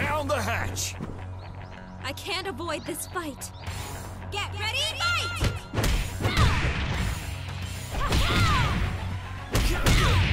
Down the hatch! I can't avoid this fight. Get ready, fight! Place!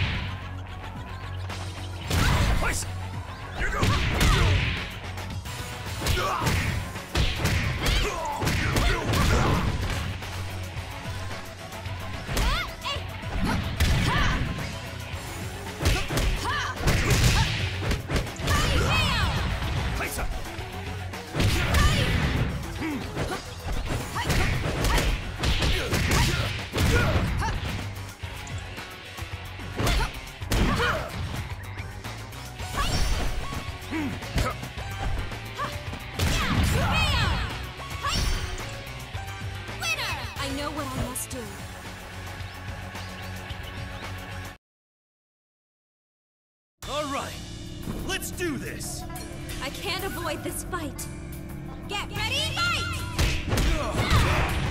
I. All right, let's do this! I can't avoid this fight. Get ready, fight! Take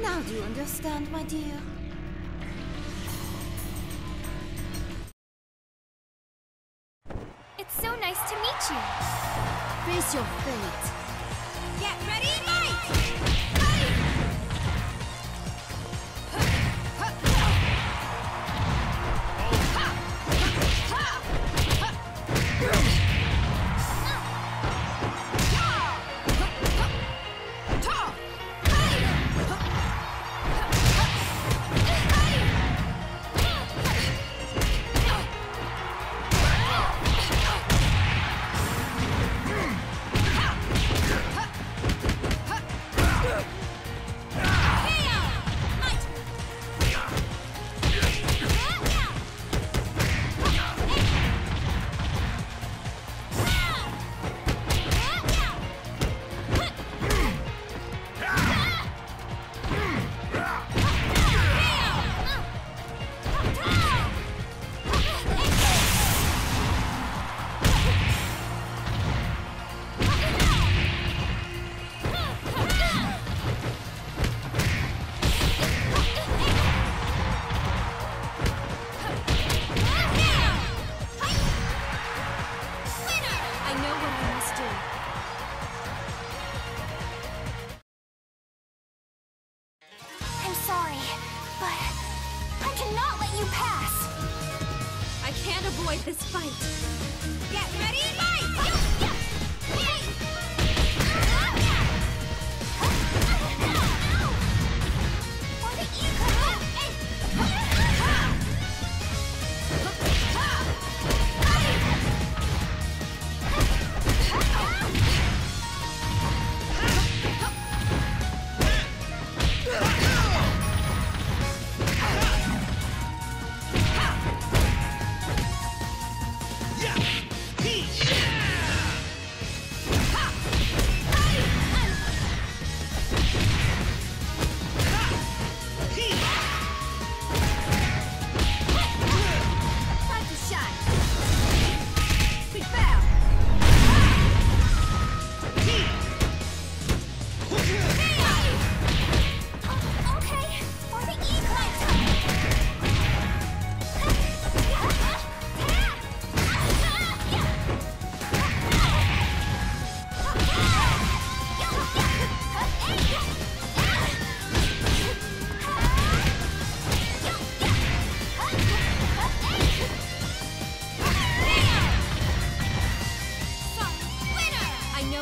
now do you understand, my dear? It's so nice to meet you. Face your fate. Avoid this fight.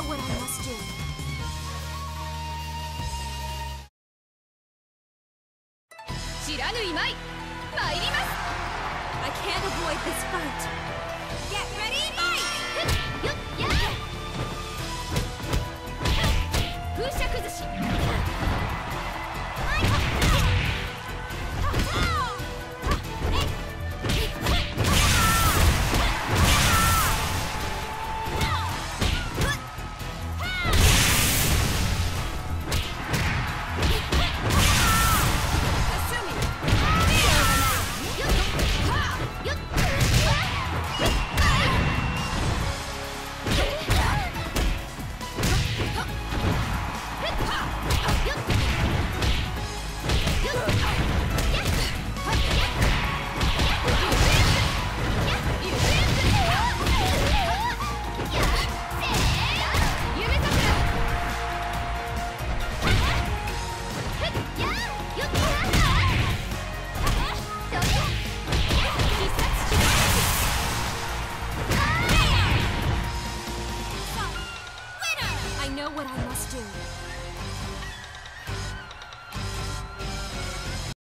know what I must do. I can't avoid this fight. Get ready, fight!